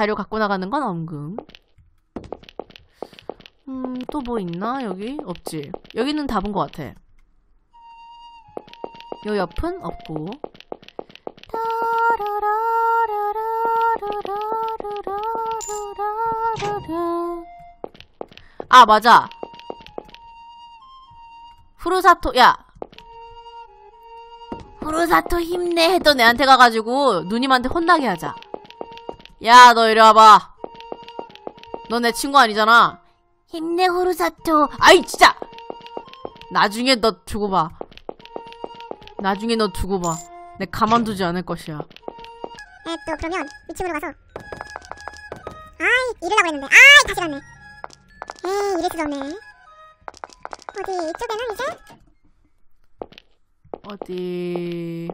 자료 갖고 나가는 건 엄금. 음, 또 뭐 있나? 여기? 없지. 여기는 다 본 것 같아. 요 옆은 없고. 아, 맞아. 후루사토, 야. 후루사토 힘내 했던 애한테 가가지고 누님한테 혼나게 하자. 야, 너 이리 와봐. 너 내 친구 아니잖아. 힘내, 후루사토. 아이, 진짜! 나중에 너 두고 봐. 나중에 너 두고 봐. 내 가만두지 않을 것이야. 에, 또 그러면 2층으로 가서 아이 이러려고 했는데 아이 다시 갔네 에이 이럴 수도 없네 어디 이쪽에는 이제 어디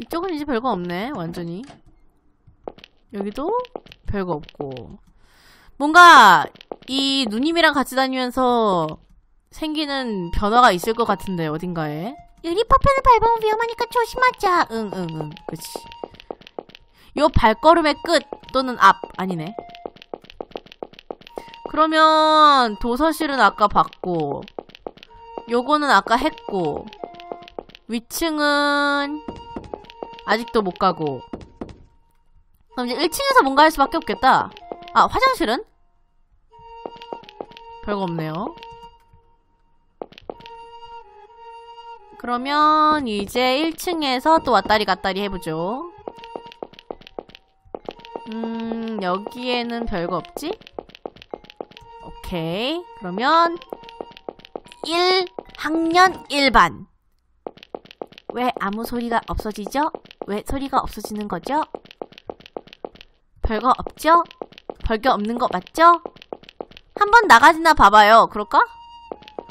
이쪽은 이제 별거 없네 완전히. 여기도 별거 없고. 뭔가 이 누님이랑 같이 다니면서 생기는 변화가 있을 것 같은데 어딘가에. 유리 파편을 밟으면 위험하니까 조심하자. 응응 응. 그치. 요 발걸음의 끝 또는 앞. 아니네. 그러면 도서실은 아까 봤고 요거는 아까 했고 위층은 아직도 못 가고 그럼 이제 1층에서 뭔가 할 수밖에 없겠다 아 화장실은? 별거 없네요 그러면 이제 1층에서 또 왔다리 갔다리 해보죠. 음, 여기에는 별거 없지? 오케이. 그러면 1학년 1반. 왜 아무 소리가 없어지죠? 왜 소리가 없어지는 거죠? 별거 없죠? 별거 없는 거 맞죠? 한번 나가지나 봐봐요. 그럴까?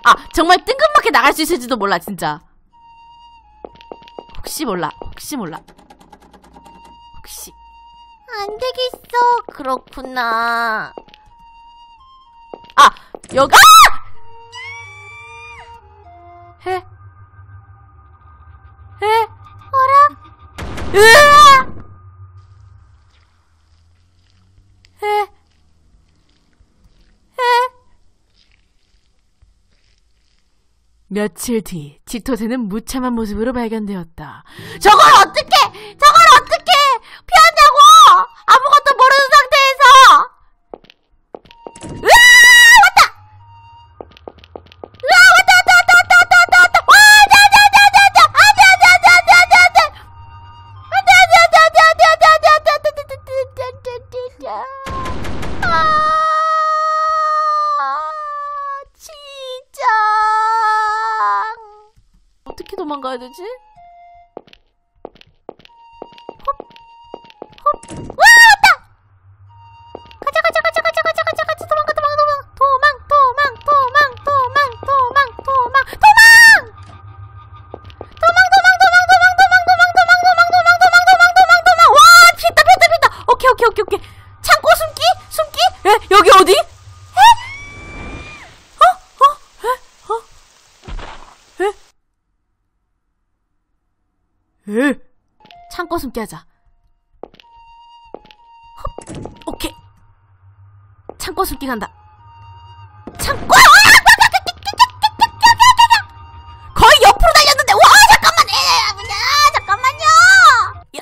아, 정말 뜬금없게 나갈 수 있을지도 몰라, 진짜. 혹시 몰라. 혹시 몰라. 혹시. 안 되겠어 그렇구나 아! 해? 해? 으아! 며칠 뒤 짙어지는 무참한 모습으로 발견되었다. 저걸 어떻게! 저 창고 숨기 하자 오케이. 창고 숨기 간다. 창고! 아! 거의 옆으로 달렸는데, 와, 잠깐만! 에, 야, 잠깐만요! 야,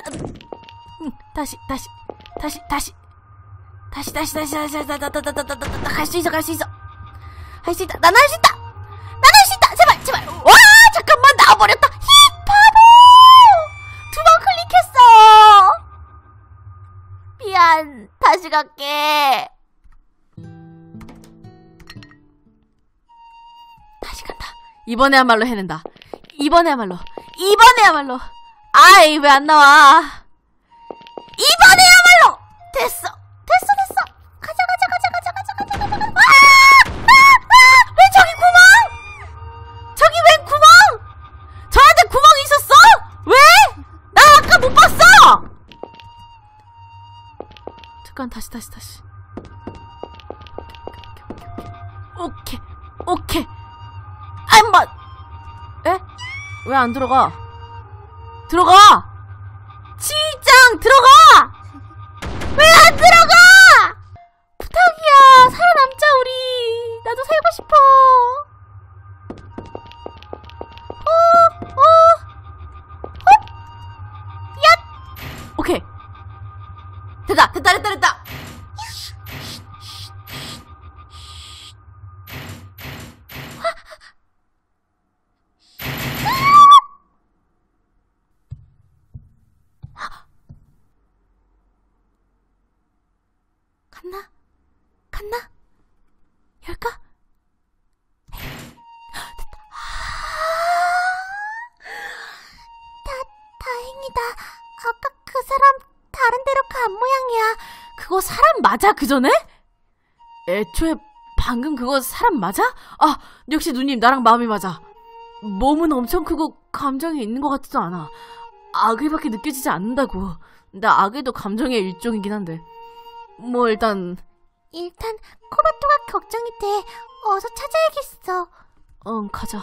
음, 다시, 다시, 다시, 다시. 다시, 다시, 다시, 다시, 다시, 갈수 있어, 갈 수 있어. 할 수 있다. 나는 할 수 있다! 나는 할 수 있다! 제발, 제발! 와, 잠깐만, 나와버렸 이번에야말로 해낸다. 이번에야말로. 이번에야말로. 아이, 왜 안 나와. 안 들어가? 들어가! 지장 들어가! 왜 안 들어가! 부탁이야 살아남자 우리 나도 살고 싶어 어, 어, 어? 헛, 야, 오케이. 됐다, 됐다, 됐다, 됐다. 맞아, 그 전에? 애초에 방금 그거 사람 맞아? 아, 역시 누님 나랑 마음이 맞아. 몸은 엄청 크고 감정이 있는 것 같지도 않아. 악의밖에 느껴지지 않는다고. 나 악의도 감정의 일종이긴 한데. 뭐 일단 일단 코바토가 걱정이 돼. 어서 찾아야겠어. 응, 가자.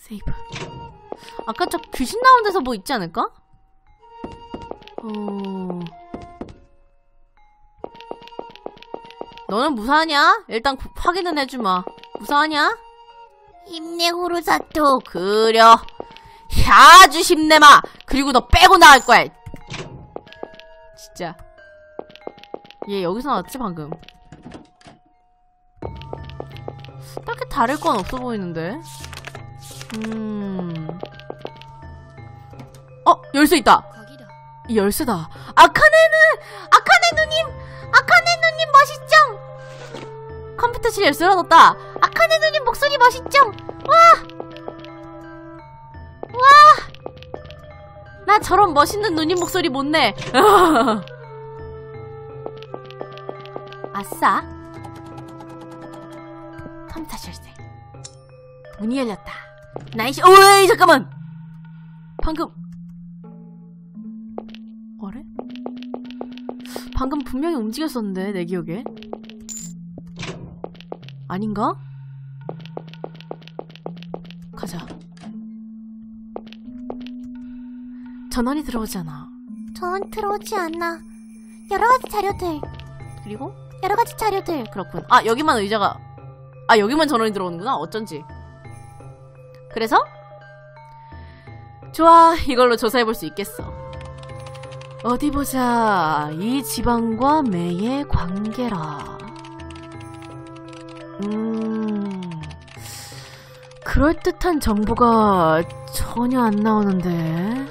세이브. 아까 저 귀신 나온 데서 뭐 있지 않을까? 어... 너는 무사하냐? 일단 구- 확인은 해주마. 무사하냐? 힘내 후루사토. 그려. 아주 힘내마. 그리고 너 빼고 나갈 거야. 진짜. 얘 여기서 나왔지 방금. 딱히 다를 건 없어 보이는데. 음. 어 열쇠 있다. 열쇠다. 아카네는 아카네 누님, 아카네 누님 멋있죠? 컴퓨터실 열쇠를 얻었다. 아카네 누님 목소리 멋있죠? 와, 와. 나 저런 멋있는 누님 목소리 못 내. 아싸. 컴퓨터실 열쇠. 문이 열렸다. Nice. 오이 잠깐만. 방금 방금 분명히 움직였었는데 내 기억에. 아닌가? 가자. 전원이 들어오지 않아. 전 들어오지 않아. 여러 가지 자료들, 그리고? 여러 가지 자료들. 그렇군. 아 여기만 의자가 아 여기만 전원이 들어오는구나? 어쩐지. 그래서? 좋아 이걸로 조사해볼 수 있겠어 어디 보자 이 지방과 매의 관계라 음 그럴듯한 정보가 전혀 안 나오는데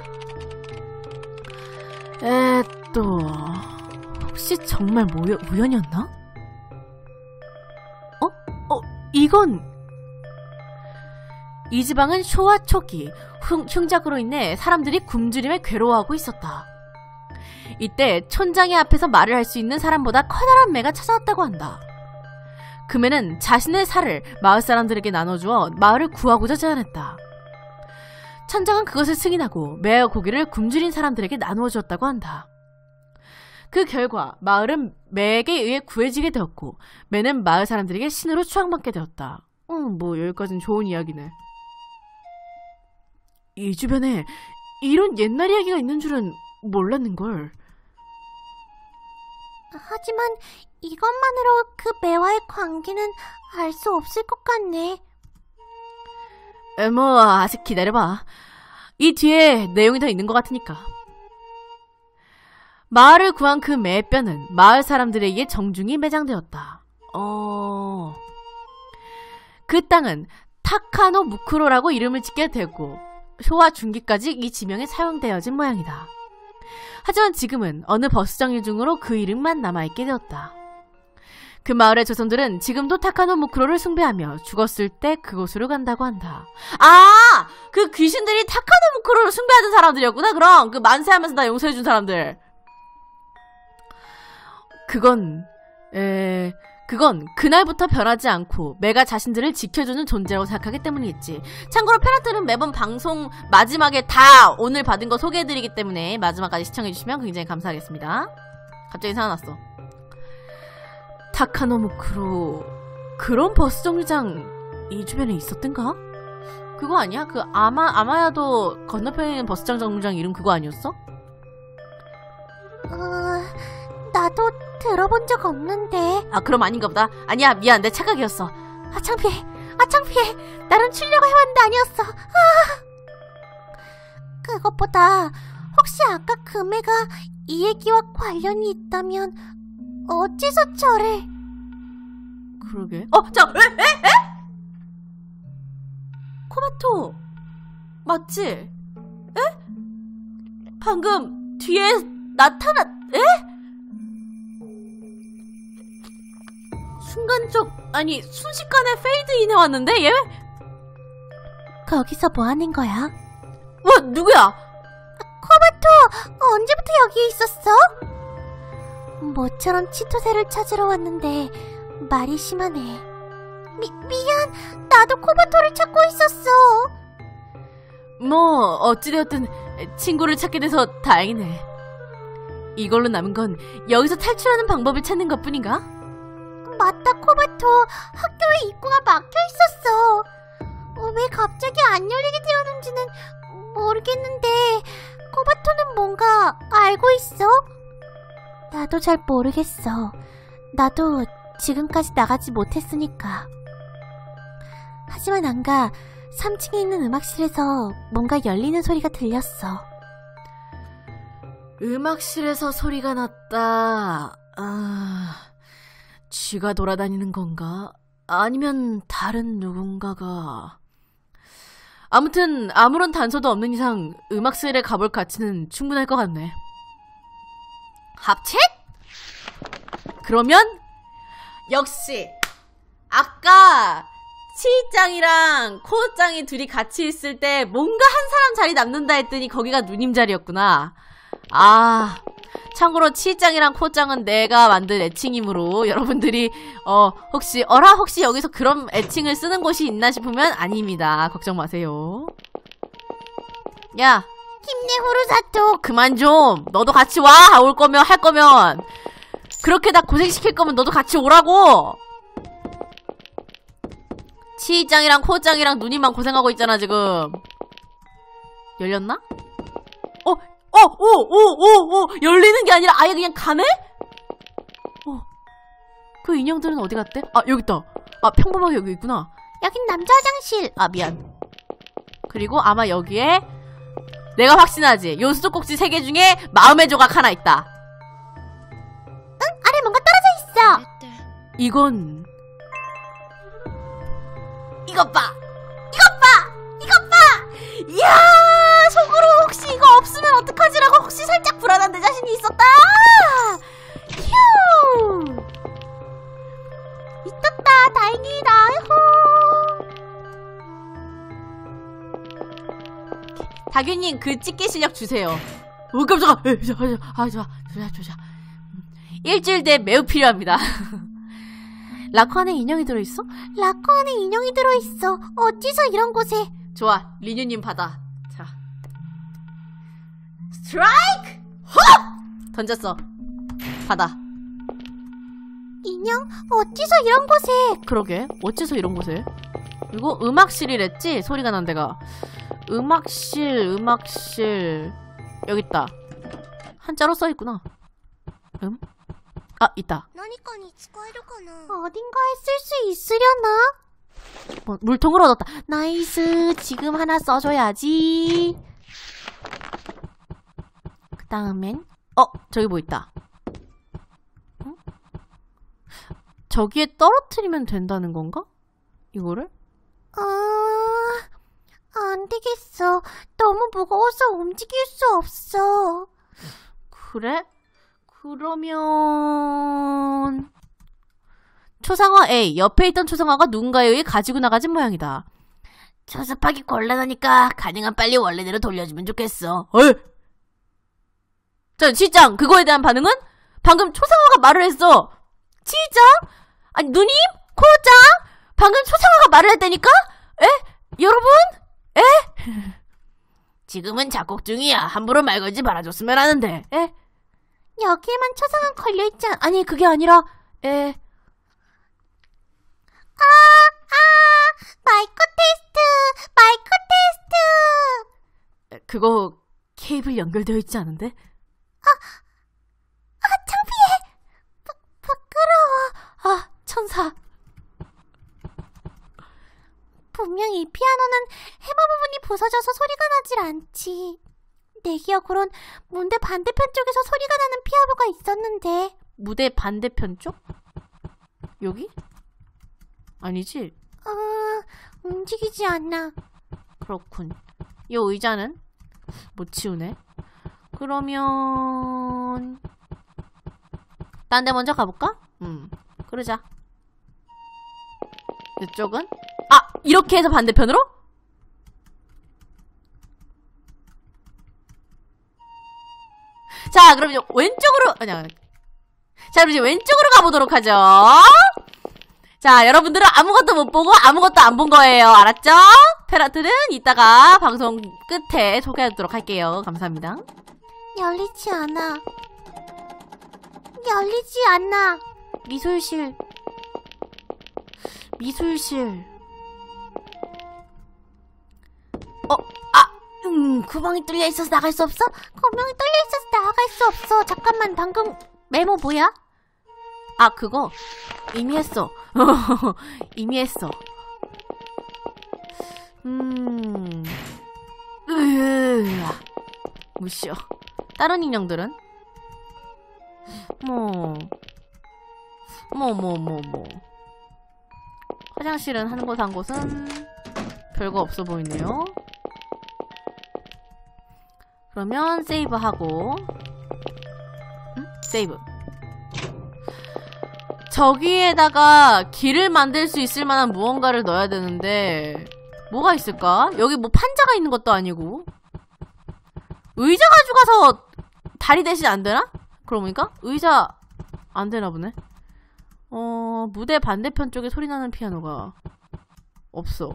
에 또 혹시 정말 모여, 우연이었나? 어? 어, 이건 이 지방은 쇼와 초기 흉, 흉작으로 인해 사람들이 굶주림에 괴로워하고 있었다. 이때 촌장의 앞에서 말을 할 수 있는 사람보다 커다란 매가 찾아왔다고 한다. 그 매는 자신의 살을 마을 사람들에게 나눠주어 마을을 구하고자 제안했다. 천장은 그것을 승인하고 매와 고기를 굶주린 사람들에게 나누어 주었다고 한다. 그 결과 마을은 매에게 의해 구해지게 되었고 매는 마을 사람들에게 신으로 추앙받게 되었다. 음, 뭐 여기까지는 좋은 이야기네. 이 주변에 이런 옛날 이야기가 있는 줄은 몰랐는걸. 하지만 이것만으로 그 매와의 관계는 알 수 없을 것 같네. 에, 뭐 아직 기다려봐. 이 뒤에 내용이 더 있는 것 같으니까. 마을을 구한 그 매뼈는 마을 사람들에게 정중히 매장되었다. 어... 그 땅은 타카노 무크로라고 이름을 짓게 되고 효와 중기까지 이 지명에 사용되어진 모양이다. 하지만 지금은 어느 버스 정류 중으로 그 이름만 남아있게 되었다. 그 마을의 조선들은 지금도 타카노 무크로를 숭배하며 죽었을 때 그곳으로 간다고 한다. 아! 그 귀신들이 타카노 무크로를 숭배하던 사람들이었구나, 그럼. 그 만세하면서 나 용서해준 사람들. 그건, 에, 그건 그날부터 변하지 않고 매가 자신들을 지켜주는 존재라고 생각하기 때문이겠지. 참고로 페라트는 매번 방송 마지막에 다 오늘 받은 거 소개해드리기 때문에 마지막까지 시청해주시면 굉장히 감사하겠습니다. 갑자기 생각났어. 타카노무크로 그런 버스 정류장 이 주변에 있었던가? 그거 아니야? 그 아마 아마야도 건너편에 있는 버스장 정류장 이름 그거 아니었어? 어, 나도 들어본 적 없는데. 아 그럼 아닌가 보다. 아니야 미안 내 착각이었어. 아, 창피해. 아, 창피해. 나름 추려고 해왔는데 아니었어. 아. 것보다 혹시 아까 금애가 이 얘기와 관련이 있다면 어째서 저를 그러게. 어, 자, 에, 에, 에? 코바토, 맞지? 에? 방금 뒤에 나타나, 에? 순간적, 아니, 순식간에 페이드인 해 왔는데, 얘? 거기서 뭐 하는 거야? 뭐, 누구야? 코바토 언제부터 여기에 있었어? 모처럼 치토새를 찾으러 왔는데 말이 심하네. 미, 미안, 나도 코바토를 찾고 있었어. 뭐, 어찌되었든, 친구를 찾게 돼서 다행이네. 이걸로 남은 건 여기서 탈출하는 방법을 찾는 것 뿐인가? 맞다, 코바토. 학교에 입구가 막혀 있었어. 어, 왜 갑자기 안 열리게 되었는지는 모르겠는데, 코바토는 뭔가 알고 있어? 나도 잘 모르겠어. 나도 지금까지 나가지 못했으니까. 하지만 안가 3층에 있는 음악실에서 뭔가 열리는 소리가 들렸어. 음악실에서 소리가 났다. 아, 쥐가 돌아다니는 건가? 아니면 다른 누군가가. 아무튼 아무런 단서도 없는 이상 음악실에 가볼 가치는 충분할 것 같네. 합체? 그러면 역시 아까 치짱이랑 코짱이 둘이 같이 있을 때 뭔가 한 사람 자리 남는다 했더니 거기가 누님 자리였구나. 아, 참고로 치짱이랑 코짱은 내가 만든 애칭이므로 여러분들이 어 혹시 어라 혹시 여기서 그런 애칭을 쓰는 곳이 있나 싶으면 아닙니다. 걱정 마세요. 야, 힘내, 후루사토. 그만 좀. 너도 같이 와. 올 거면 할 거면 그렇게 나 고생시킬 거면 너도 같이 오라고. 치짱이랑 코짱이랑 누님만 고생하고 있잖아 지금. 열렸나? 어, 어, 오, 오, 오, 오, 열리는 게 아니라 아예 그냥 가네? 어, 그 인형들은 어디 갔대? 아 여기 있다. 아 평범하게 여기 있구나. 여긴 남자 화장실. 아 미안. 그리고 아마 여기에 내가 확신하지. 요 수도꼭지 세 개 중에 마음의 조각 하나 있다. 아래 뭔가 떨어져 있어. 이건 이것 봐. 이것 봐! 이것 봐! 이야 휴. 다규님 그 찍기 실력 주세요. 오 깜짝아. 에, 저, 저, 아 좋아 좋아 좋아. 일주일 뒤에 매우 필요합니다. 라코 안에 인형이 들어있어? 라커 안에 인형이 들어있어. 어디서 이런 곳에. 좋아, 리뉴님 받아. 자. 스트라이크! 헉! 던졌어. 받아. 인형? 어디서 이런 곳에. 그러게, 어째서 이런 곳에? 이거 음악실이랬지? 소리가 난 데가. 음악실, 음악실. 여기 있다. 한자로 써 있구나. 음? 아, 있다. 어딘가에 쓸 수 있으려나? 어, 물통을 얻었다. nice. 지금 하나 써줘야지. 그 다음엔 어! 저기 뭐 있다. 응? 저기에 떨어뜨리면 된다는 건가? 이거를? 어... 안 되겠어. 너무 무거워서 움직일 수 없어. 그래? 그러면 초상화 A 옆에 있던 초상화가 누군가에 의해 가지고 나가진 모양이다. 조습하기 곤란하니까 가능한 빨리 원래대로 돌려주면 좋겠어. 어이. 자, 치짱 그거에 대한 반응은? 방금 초상화가 말을 했어. 치짱? 아니 누님? 코짱? 방금 초상화가 말을 했다니까? 에? 여러분? 에? 지금은 작곡 중이야. 함부로 말 걸지 말아줬으면 하는데. 에? 여기에만 초상화 걸려있지 않... 아니 그게 아니라 에 아, 마이크 테스트! 마이크 테스트! 그거 케이블 연결되어 있지 않은데? 아, 창피해! 부, 부끄러워. 아 천사 분명 이 피아노는 해머 부분이 부서져서 소리가 나질 않지. 내 기억으론 문대 반대편 쪽에서 소리가 나는 피아노가 있었는데. 무대 반대편 쪽? 여기? 아니지? 어, 움직이지 않아. 그렇군. 이 의자는 못 치우네. 그러면 딴 데 먼저 가볼까? 음, 그러자. 이쪽은? 아! 이렇게 해서 반대편으로? 자, 그럼 이제 왼쪽으로, 아니야. 자, 그럼 이제 왼쪽으로 가보도록 하죠. 자, 여러분들은 아무것도 못 보고 아무것도 안 본 거예요. 알았죠? 페라트는 이따가 방송 끝에 소개하도록 할게요. 감사합니다. 열리지 않아. 열리지 않아. 미술실. 미술실. 어, 아, 음, 구멍이 뚫려 있어서 나갈 수 없어? 거명이 뚫려 있어서 나아갈 수 없어. 잠깐만, 방금 메모 뭐야? 아, 그거 이미 했어. 이미 했어. 음, 으아, 무시어. 다른 인형들은? 뭐, 뭐, 뭐, 뭐, 뭐. 화장실은 한 곳 한 곳은 별거 없어 보이네요. 그러면 세이브하고, 음? 세이브. 저기에다가 길을 만들 수 있을 만한 무언가를 넣어야 되는데 뭐가 있을까? 여기 뭐 판자가 있는 것도 아니고 의자 가져가서 다리 대신 안 되나? 그러고 보니까 의자 안 되나 보네. 어 무대 반대편 쪽에 소리 나는 피아노가 없어.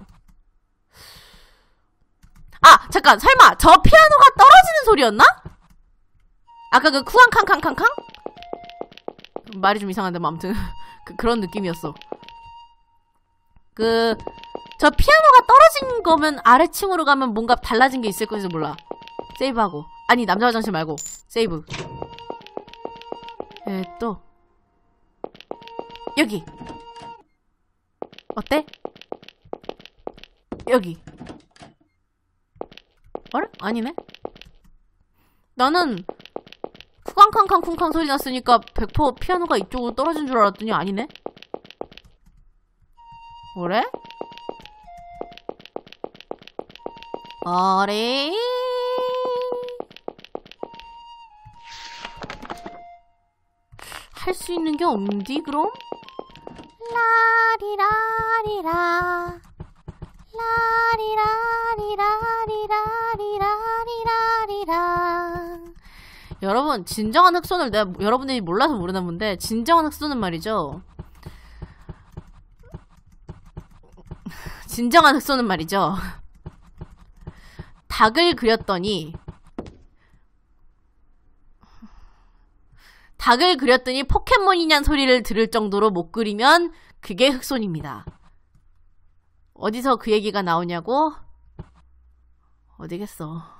아 잠깐 설마 저 피아노가 떨어지는 소리였나? 아까 그 쿠앙캉캉캉캉? 말이 좀 이상한데 뭐 아무튼 그, 그런 느낌이었어. 그 저 피아노가 떨어진 거면 아래층으로 가면 뭔가 달라진 게 있을 거지 몰라. 세이브하고 아니 남자 화장실 말고 세이브. 에또 여기 어때? 여기? 아니네. 나는 쿵쾅쾅 쿵쾅 소리 났으니까 100% 피아노가 이쪽으로 떨어진 줄 알았더니 아니네? 그래? 어레 할수 있는 게 없는디 그럼? 라리라리라. 라리라리라리라리라리라리라. 여러분 진정한 흑손을 내가 여러분들이 몰라서 모르나 본데 진정한 흑손은 말이죠. 진정한 흑손은 말이죠. 닭을 그렸더니 닭을 그렸더니 포켓몬이냔 소리를 들을 정도로 못 그리면 그게 흑손입니다. 어디서 그 얘기가 나오냐고? 어디겠어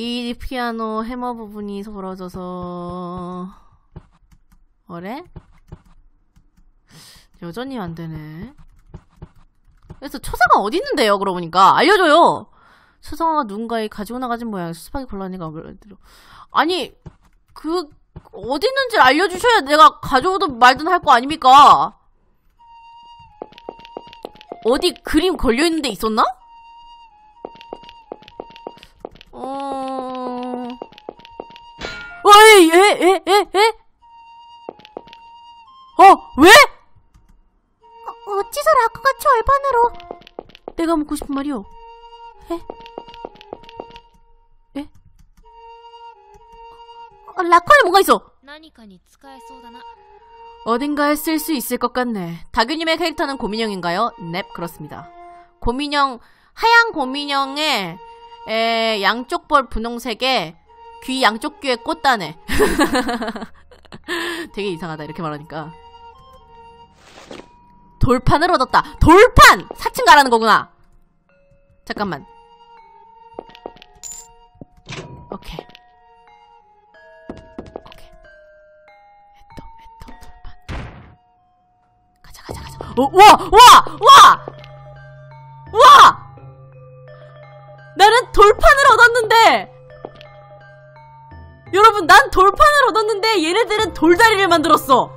이 피아노 해머 부분이 벌어져서 어래? 여전히 안 되네. 그래서 초사가 어디 있는데요? 그러고 보니까 알려줘요. 초사가 누군가에 가지고 나가진 모양. 수박이 곤란이가 아무래도 아니 그 어디 있는지 알려주셔야 내가 가져오든 말든 할 거 아닙니까? 어디 그림 걸려 있는 데 있었나? 어... 어이, 에, 에, 에, 에? 어, 왜? 어, 어찌서 라크같이 얼판으로? 내가 묻고 싶은 말이요. 에? 에? 어, 라크 안에 뭔가 있어! 어딘가에 쓸 수 있을 것 같네. 다규님의 캐릭터는 고민형인가요? 넵, 그렇습니다. 고민형, 하얀 고민형의 에, 양쪽 볼 분홍색에, 귀 양쪽 귀에 꽃다네. 되게 이상하다, 이렇게 말하니까. 돌판을 얻었다. 돌판! 4층 가라는 거구나. 잠깐만. 오케이. 오케이. 에또, 에또, 돌판. 가자, 가자, 가자. 어, 와! 와! 와! 와! 돌판을 얻었는데! 여러분 난 돌판을 얻었는데 얘네들은 돌다리를 만들었어!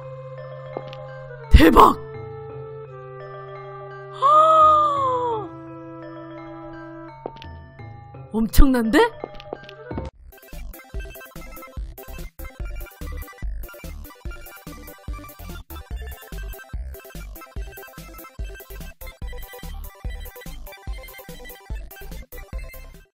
대박! 엄청난데?